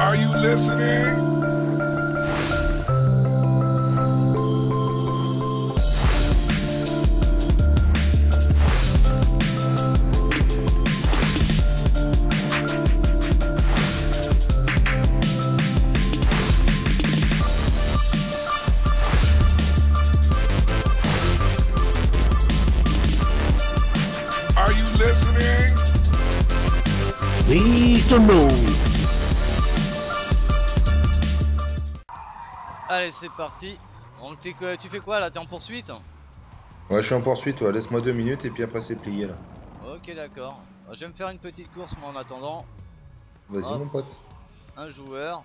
Are you listening? Allez, c'est parti. Donc, tu fais quoi là? T'es en poursuite? Ouais, je suis en poursuite, ouais. laisse-moi deux minutes et puis après c'est plié là. Ok, d'accord. Je vais me faire une petite course, moi en attendant. Vas-y, mon pote. Un joueur.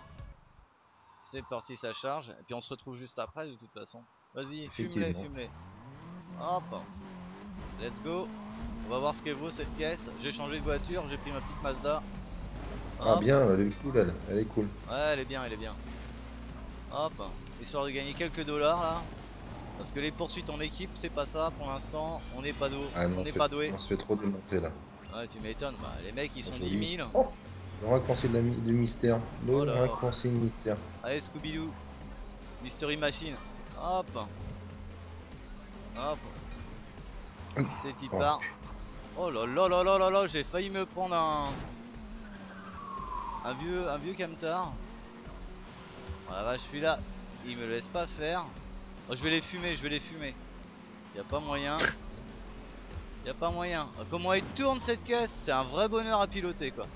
C'est parti, ça charge. Et puis on se retrouve juste après, de toute façon. Vas-y, fume-les, fume-les. Hop. Let's go. On va voir ce qu'elle vaut cette caisse. J'ai changé de voiture, j'ai pris ma petite Mazda. Ah, bien, elle est cool, elle. Elle est cool. Ouais, elle est bien, elle est bien. Hop, histoire de gagner quelques dollars là. Parce que les poursuites en équipe, c'est pas ça pour l'instant. On n'est pas, doué. Ah non, on on, n'est se pas fait, doué. on se fait trop démonter là. Ouais, tu m'étonnes. Bah, les mecs, ils sont Joli. 10 000. Oh Le raccourci de la mystère. Le Oh raccourci de mystère. Allez, Scooby-Doo. Mystery Machine. Hop. Hop. C'est y Oh. part. Oh là là là là là là, j'ai failli me prendre un. Un vieux, un vieux camtar. Oh la vache, celui-là, il me laisse pas faire. Oh, je vais les fumer, je vais les fumer. Y a pas moyen. Y a pas moyen. Comment elle tourne cette caisse? C'est un vrai bonheur à piloter quoi.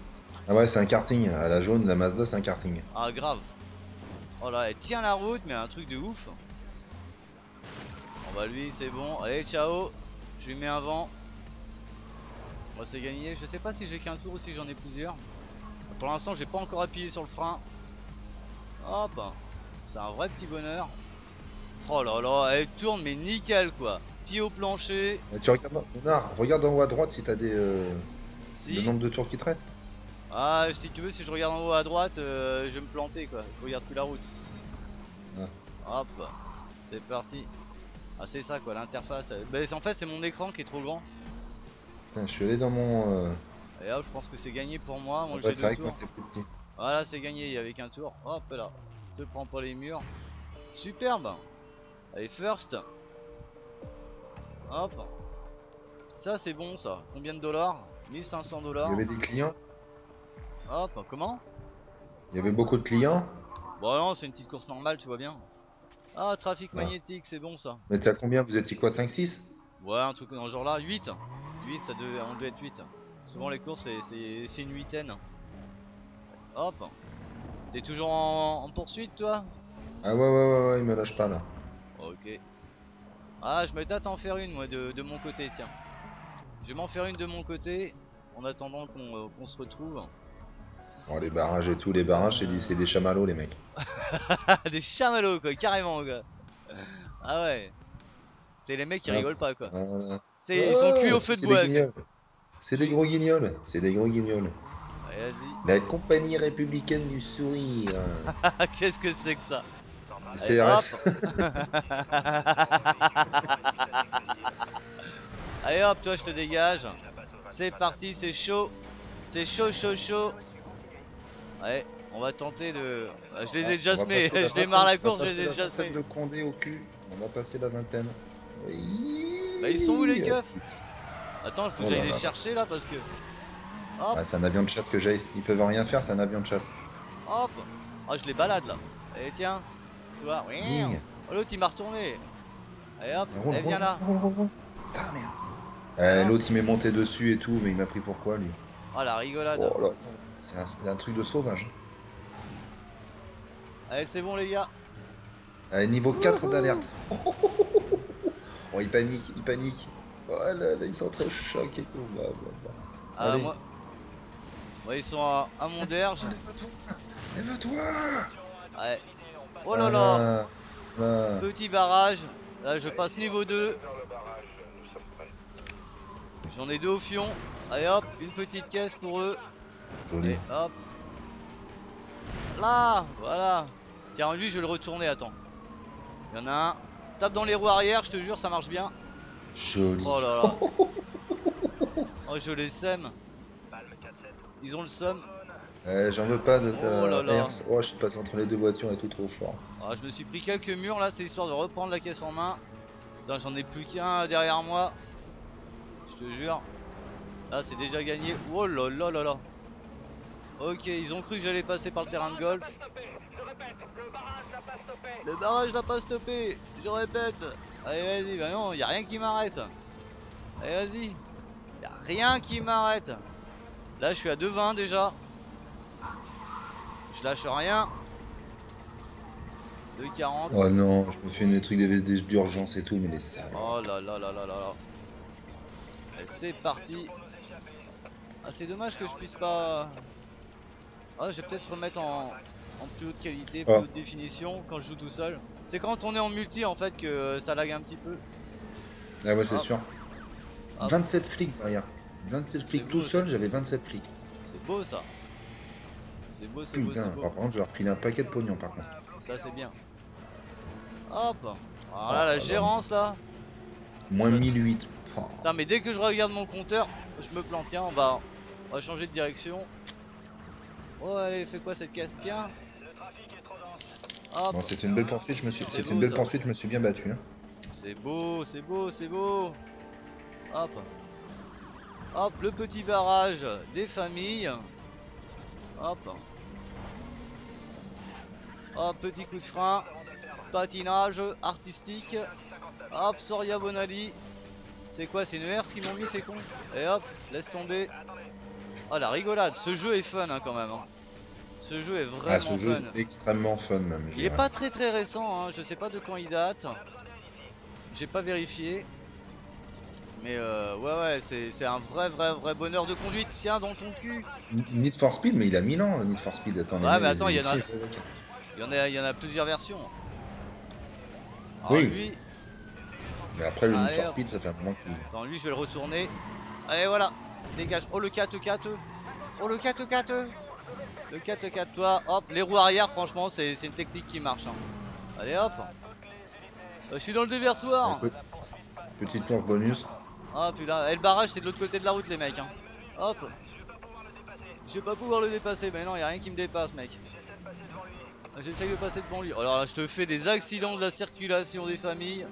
Ah ouais, c'est un karting. À la jaune, la Mazda, c'est un karting. Ah grave. Oh là, elle tient la route, mais un truc de ouf. Bon bah lui c'est bon. Allez ciao. Je lui mets un vent. Moi c'est gagné. Je sais pas si j'ai qu'un tour ou si j'en ai plusieurs. Pour l'instant j'ai pas encore appuyé sur le frein. Hop. C'est un vrai petit bonheur. Oh là là, elle tourne mais nickel quoi. Pied au plancher. Mais tu regardes, Léonard, regarde en haut à droite si t'as des. euh, Si. Le nombre de tours qui te restent. Ah, si tu veux, si je regarde en haut à droite, euh, je vais me planter quoi. Je regarde plus la route. Hop, c'est parti. Ah, c'est ça quoi, l'interface. Bah, en fait, c'est mon écran qui est trop grand. Putain, je suis allé dans mon. euh, Et là, je pense que c'est gagné pour moi. Moi, ouais, c'est vrai que moi c'est plus petit. Voilà, c'est gagné avec un tour. Hop là, te prends pas les murs. Superbe. Allez, first. Hop. Ça, c'est bon ça. Combien de dollars? 1500 Il dollars. y avait des clients? Hop, comment? Il y avait beaucoup de clients? Bon, non, c'est une petite course normale, tu vois bien. Ah, trafic Ouais. magnétique, c'est bon ça. Mais t'as combien? Vous étiez quoi 5-6 Ouais, un truc dans ce genre là, 8 8, ça devait, on devait être 8 Souvent les courses c'est une huitaine Hop T'es toujours en, en poursuite toi? Ah ouais, ouais, ouais, ouais, il me lâche pas là. Ok Ah je me tâte à en faire une moi de, de mon côté tiens Je vais m'en faire une de mon côté En attendant qu'on euh, se retrouve Bon, les barrages et tout, les barrages, c'est des, chamallows, les mecs. Des chamallows quoi, carrément quoi Ah ouais C'est les mecs qui Ah. rigolent pas quoi Ah, Ils sont cuits au feu de bois. C'est des gros guignols. C'est des gros guignols. La compagnie républicaine du sourire. Qu'est-ce que c'est que ça CRS. Allez hop, toi je te dégage. C'est parti, c'est chaud. C'est chaud, chaud, chaud. Ouais, on va tenter de. Ah, Je les ai déjà semés. Je démarre la course, je les ai déjà semés. vingtaine de Condé au cul. On va passer la vingtaine. Oui. Bah, ils sont où, les keufs Attends, faut que Oh là j'aille les chercher là parce que. Hop, Ah, c'est un avion de chasse que j'ai. Ils peuvent rien faire, c'est un avion de chasse. hop. Ah, je les balade là. Allez, tiens. Toi. Bing. Oh, l'autre il m'a retourné. Allez hop, Roule, vient roule, là. roule. Putain, merde. Eh, L'autre il m'est monté dessus et tout, mais il m'a pris pour quoi lui? Oh la rigolade. Oh c'est un, truc de sauvage. Allez, c'est bon les gars. Allez, niveau 4 d'alerte. Oh, il panique, il panique. Oh là là, ils sont et tout. Bah, bah, bah. Ah, Allez. moi. Ouais, ils sont à, derge. Lève-toi, Ouais. Oh là là. Petit barrage. Là, je passe niveau 2. J'en ai deux au fion. Allez hop, une petite caisse pour eux. Joli. Hop. Là, voilà. Tiens, lui, je vais le retourner, attends. Il y en a un. Tape dans les roues arrière, je te jure, ça marche bien. Joli. Oh là là. Oh, je les sème. Ils ont le somme. Eh, J'en veux pas de ta Oh là là. herse. Oh, je suis passé entre les deux voitures et tout trop fort. Ah, je me suis pris quelques murs là, c'est histoire de reprendre la caisse en main. Putain, j'en ai plus qu'un derrière moi. Je te jure. Là, c'est déjà gagné. Oh là là là là. Ok, ils ont cru que j'allais passer par le terrain de golf. Le barrage n'a pas stoppé. Je répète. Allez, vas-y. Bah non, y a rien qui m'arrête. Allez, vas-y. Y a rien qui m'arrête. Là, je suis à 2,20 déjà. Je lâche rien. 2,40. Oh non, je me fais des trucs des- des- d'urgence et tout, mais les salauds. Oh là là là là là là. C'est parti. Ah c'est dommage que je puisse pas. Ah je vais peut-être remettre en, en plus haute qualité, plus Ah. haute définition quand je joue tout seul. C'est quand on est en multi en fait que ça lag un petit peu. Ah ouais, c'est Hop. sûr. Hop. 27 flics derrière. 27 flics beau, tout seul, j'avais 27 flics. C'est beau ça. C'est beau, c'est beau, Putain, par contre, je leur file un paquet de pognon par contre. Ça c'est bien. Hop. Alors Ah, la pardon. gérance là. Moins Ouais. 1008. Oh. Putain mais dès que je regarde mon compteur, je me plante. Tiens on va, on va changer de direction. Oh allez fais quoi cette caisse? Tiens. Hop. Bon, c'était une belle poursuite, je me suis. C'était une belle ça. poursuite, je me suis bien battu. hein. C'est beau, c'est beau, c'est beau. Hop. Hop, le petit barrage des familles. Hop. Hop, petit coup de frein. Patinage artistique. Hop, Soria Bonali. C'est quoi, c'est une herse qu'ils m'ont mis, c'est con. Et hop, laisse tomber. Oh la rigolade, ce jeu est fun hein, quand même. hein. Ce jeu est vraiment Ah, ce jeu fun. est extrêmement fun même. Il est pas très très récent, hein. je sais pas de quand il date. J'ai pas vérifié. Mais euh, ouais ouais, c'est un vrai vrai vrai bonheur de conduite. Tiens dans ton cul. Need for Speed, mais il a 1000 ans, Need for Speed. Attends, Ouais, mais attends, il y en a-. Il y en a, il y en a plusieurs versions. Alors Oui. lui, Mais après, le Need for. Speed, ça fait un moment qu'il. attends, lui je vais le retourner. Allez voilà, dégage. Oh le 4 4 Oh le 4 4 Le 4 4 toi, hop, les roues arrière franchement c'est une technique qui marche. hein. Allez hop. Euh, Je suis dans le déversoir. Pe- Petite course bonus. Ah putain, et le barrage c'est de l'autre côté de la route les mecs hein. Hop. Je vais pas pouvoir le dépasser, mais non y a rien qui me dépasse mec. J'essaye de passer devant lui. Alors là je te fais des accidents de la circulation des familles.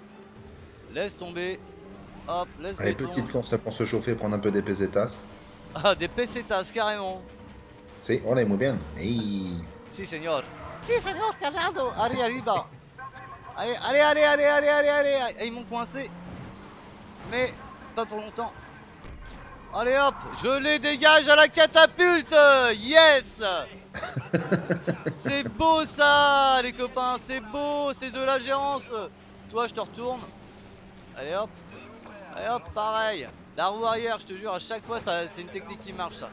Laisse tomber. Hop, laisse Allez, petite course là pour se chauffer, prendre un peu des pesetas. Ah des pesetas carrément. Sí, hola, muy bien. Hey. Si señor. Si señor Fernando Allez arriba. Allez allez allez allez allez allez allez. Ah, Ils m'ont coincé. Mais pas pour longtemps. Allez hop Je les dégage à la catapulte. Yes. C'est beau ça les copains. C'est beau C'est de la gérance. Toi je te retourne. Allez hop. Allez hop pareil. La roue arrière je te jure à chaque fois ça c'est une technique qui marche ça.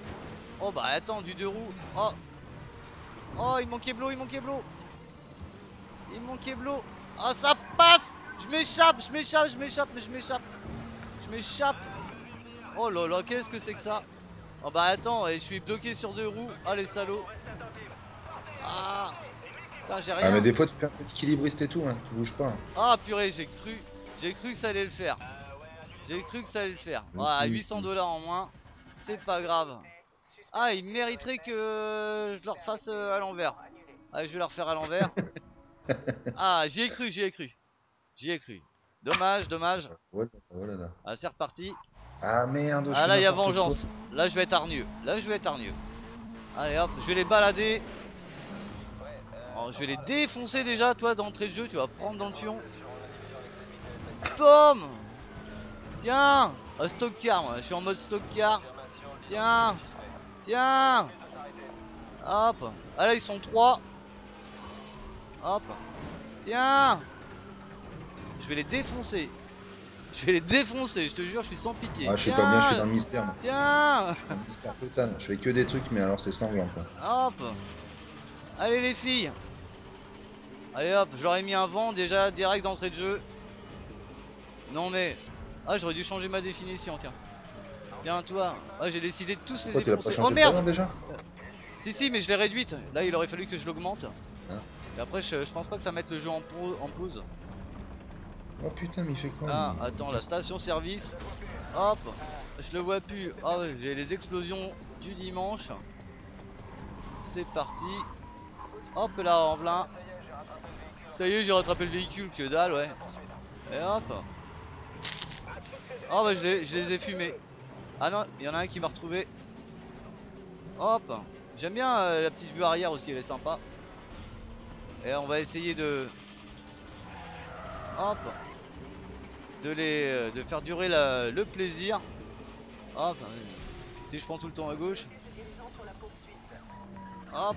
Oh bah attends du deux roues. Oh. Oh, il manquait Blo, il manquait Blo. Il manquait Blo. Ah, ça passe. Je m'échappe, je m'échappe, je m'échappe, mais je m'échappe. M'échappe. Oh là là, qu'est-ce que c'est que ça? Oh bah attends, et je suis bloqué sur deux roues. Ah, les salauds. Ah Putain, j'ai Ah, rien. mais des fois, tu fais un peu d'équilibriste et tout, hein. Tu bouges pas. Ah purée, j'ai cru, j'ai cru que ça allait le faire. J'ai cru que ça allait le faire. Ah, à 800 dollars en moins, c'est pas grave. Ah, il mériterait que je leur fasse euh, à l'envers. Allez, je vais leur faire à l'envers. ah, j'y ai cru, j'y ai cru. J'y ai cru. Dommage, dommage. Voilà, voilà, là. Ah, c'est reparti. Ah merde, Ah là, il y a vengeance. quoi. Là, je vais être hargneux. Là, je vais être hargneux. Allez hop, je vais les balader. Oh, je vais les défoncer déjà, toi, d'entrée de jeu. Tu vas prendre dans le fion. Pomme Tiens Un stock car, moi. Je suis en mode stock car. Tiens Tiens Hop Ah là, ils sont trois. Hop Tiens Je vais les défoncer. Je vais les défoncer, je te jure, je suis sans pitié. Ah, je sais pas bien, je suis dans le mystère. moi. Tiens Je suis dans le mystère total. Je fais que des trucs, mais alors c'est sanglant, quoi. Hop Allez les filles Allez hop, j'aurais mis un vent déjà direct d'entrée de jeu. Non mais... Ah j'aurais dû changer ma définition tiens. Tiens toi, ah j'ai décidé de tous les tu pas défoncer. Oh merde déjà Si si mais je l'ai réduite, là il aurait fallu que je l'augmente. Hein Et après je, je pense pas que ça mette le jeu en pause. Oh putain, mais il fait quoi Ah attends la station service. Hop Je le vois plus. Ah ouais j'ai les explosions du dimanche. c'est parti. Hop là, en plein. Ça y est, j'ai rattrapé le véhicule, que dalle, ouais. Et hop. Oh bah je les, je les ai fumés. Ah non, il y en a un qui m'a retrouvé. Hop. J'aime bien euh, la petite vue arrière aussi, elle est sympa. Et on va essayer de... Hop. De les... euh, de faire durer la- le plaisir. Hop. Si je prends tout le temps à gauche. Hop.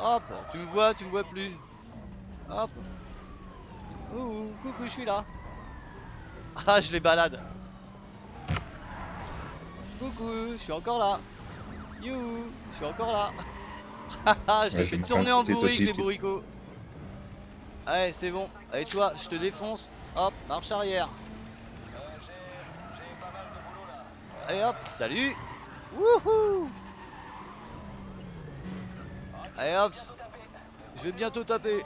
Hop. Tu me vois, tu me vois plus. Hop. Ouh, coucou, je suis là. Ah, je les balade. Coucou, je suis encore là. Youhou, je suis encore là. Haha, je Ouais, les je fais tourner en bourrique, les bourricots. Allez, c'est bon. Allez, toi, je te défonce. Hop, marche arrière. Allez, hop, salut. Wouhou. Allez, hop. Je vais bientôt taper.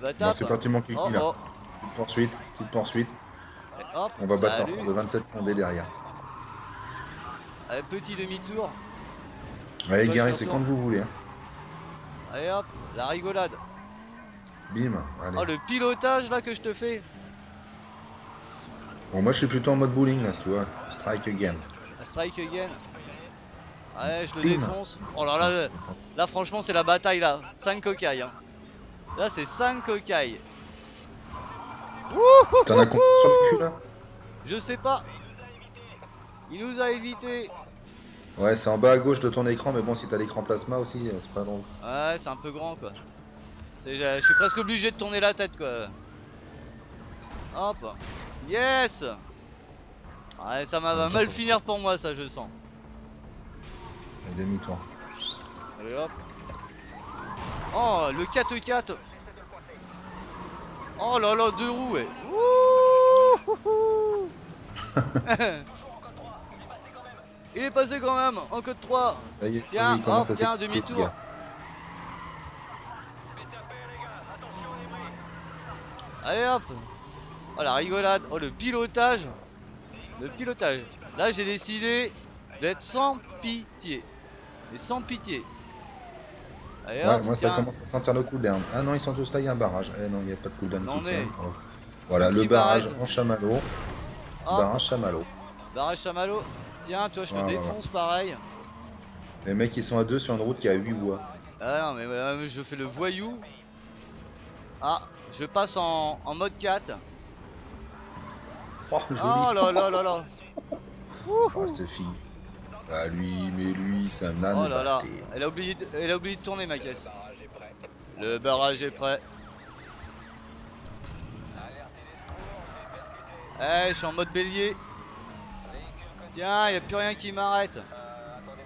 Bah, Bon, tape. c'est parti mon kiki Oh, là. oh. Petite poursuite, petite poursuite. Hop, On va battre par de 27 condés derrière. Allez, petit demi-tour. Allez, Gary, c'est quand vous voulez. hein. Allez hop, la rigolade. Bim, allez. Oh, le pilotage là que je te fais. Bon, moi je suis plutôt en mode bowling là, tu vois. Strike again. La strike again. Ouais, je le Bim. défonce. Oh là là, là, là, franchement, c'est la bataille là. 5 cocailles. hein. Là, c'est 5 cocailles. T'en as combien sur le cul là? Je sais pas. Il nous a évité. Ouais, c'est en bas à gauche de ton écran, mais bon, si t'as l'écran plasma aussi, euh, c'est pas drôle. Ouais, c'est un peu grand quoi. C'est- Je suis presque obligé de tourner la tête quoi. Hop. Yes Ouais, ça va mal finir pour moi ça, je sens. Allez, demi-tour. Allez hop. Oh, le 4x4. Oh là là, deux roues, ouais. Il est passé quand même en code 3. Ça y est, ça Tiens, y est, commence hop, tiens, demi-tour. le gars. Allez hop. Oh la rigolade. Oh le pilotage. Le pilotage. Là j'ai décidé d'être sans pitié. Et sans pitié. Allez Ouais, hop. moi ça commence à sentir le cooldown. Ah non, ils sont tous là, il y a un barrage. Eh non, il n'y a pas de cooldown Non, qui mais- tient. Oh. Voilà, le barrage barrage. en chamallow. Barrage chamallow. barrage chamallow. Tiens, toi je te ouais, défonce pareil. Les mecs, ils sont à deux sur une route qui a 8 voies. Ah non mais euh, je fais le voyou. Ah, je passe en, en mode 4. Oh, joli. Oh là là là là. Ah, cette fille. Ah, lui, mais lui, c'est un âne. Oh là là. Elle a oublié de, elle a oublié de tourner ma caisse. Le barrage est prêt. Eh, je suis en mode bélier. Tiens, y a plus rien qui m'arrête.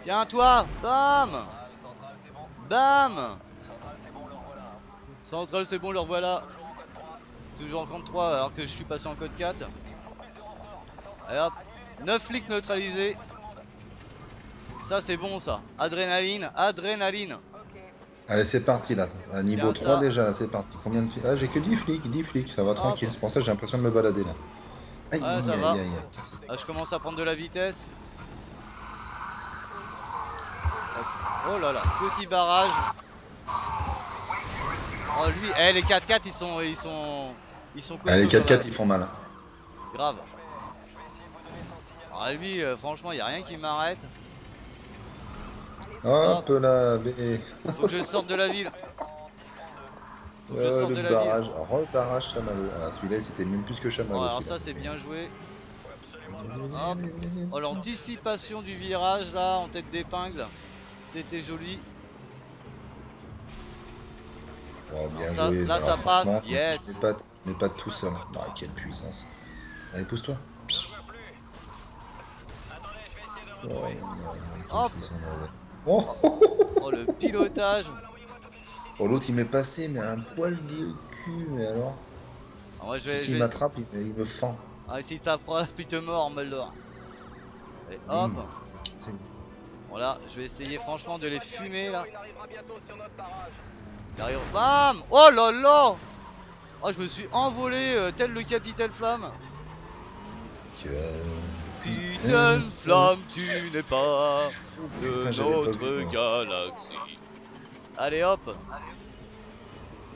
Tiens, toi, bam Bam Central, c'est bon, le revoilà. Toujours en compte 3 alors que je suis passé en code 4. Et hop, 9 flics neutralisés. Ça, c'est bon, ça. Adrénaline, adrénaline. Allez, c'est parti là. À niveau Tiens, 3 ça. déjà, là, c'est parti. Combien de flics? Ah, j'ai que 10 flics, 10 flics, ça va tranquille. C'est pour ça que j'ai l'impression de me balader là. Aïe, Ouais, aïe, ça aïe, va. aïe, aïe. casse- Ah, je commence à prendre de la vitesse. Oh là là, petit barrage. Oh lui, eh les 4x4 ils sont ils sont ils sont Ah, les costauds, 4x4 ça ils font mal. hein. grave. Ah lui euh, franchement, y a rien qui m'arrête. Hop là, bé. Faut que je sorte de la ville. Faut que je Oh, le barrage. Chamallow. Ah, celui-là, c'était même plus que chamallow. Alors ça c'est bien joué. Oh l'anticipation du virage là en tête d'épingle. C'était joli. Oh, bien Ça- joué. là, Alors, ça passe, yes. Je m'épate, je m'épate tout seul. Ah, quelle puissance. Allez, pousse-toi. Oh, sont mauvais. Oh, Oh le pilotage. oh, l'autre il m'est passé, mais un poil de cul, mais alors. Ah, je vais, S'il vais- m'attrape, il, me- il me fend. Ah, si t'approches, puis te mort, Muldor. Et hop. C'est- voilà, je vais essayer franchement de les fumer là. Derrière, bam Oh là là Oh, je me suis envolé euh, tel le capitaine Flamme. Étienne Flamme, tu n'es pas de notre galaxie. Allez hop. Allez,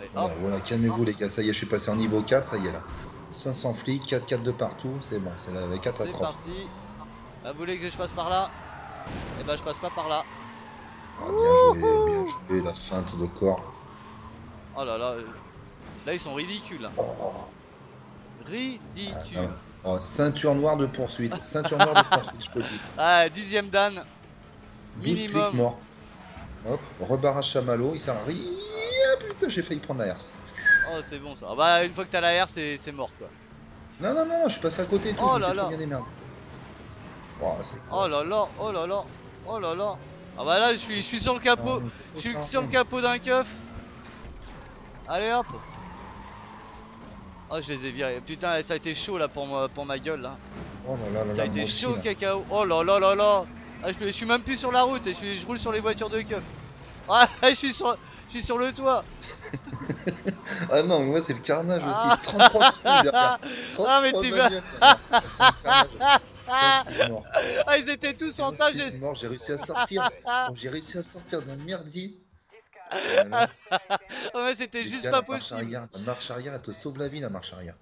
hop. Voilà, voilà, calmez-vous les gars, ça y est, je suis passé en niveau 4, ça y est là. 500 flics, 4-4 de partout, c'est bon, c'est la, la C'est catastrophe. parti. Ah, vous voulez que je passe par là? Eh ben je passe pas par là. Ah, bien joué, bien joué, la feinte de corps. Oh là là. euh, Là ils sont ridicules. Oh, Ridicules. ah, oh, ceinture noire de poursuite, ceinture noire de poursuite, je te dis. Ah, dixième dan. 12 Minimum. morts. Hop, rebarrage chamallow, il sert à rien. Putain, j'ai failli prendre la herse. Oh c'est bon ça. Ah bah une fois que t'as la R c'est mort quoi. Non, non, non, non, je suis passé à côté et tout, Oh je là là. Oh, Oh là là, oh là là, oh là là. Ah bah là je suis, je suis sur le capot. Je suis sur le capot d'un keuf. Allez hop. Oh je les ai virés. Putain ça a été chaud là pour moi pour ma gueule là. Oh là là là Ça a été chaud cacao. Oh là là là là. Ah, je, je suis même plus sur la route et je, roule sur les voitures de keuf. Ah je suis sur je suis sur le toit. Ah non, moi c'est le carnage Ah. aussi. 33 flics derrière. 33 Ah, mais tu vas- bagnoles, là. Ah, C'est un carnage. 15 flics morts. Ah ils étaient tous en 15 tas. flics j'ai- réussi à sortir. J'ai réussi à sortir d'un merdier. Ah ouais c'était juste pas la marche possible. arrière, la marche arrière, elle te sauve la vie, la marche arrière.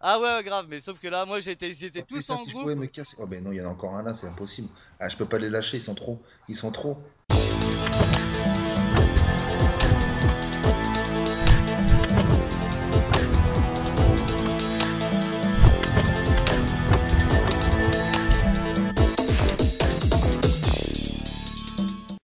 Ah ouais grave mais sauf que là moi j'étais tous putain, en si je groupe. pouvais me casser. Oh ben non, il y en a encore un là, c'est impossible. Ah, je peux pas les lâcher, ils sont trop. Ils sont trop.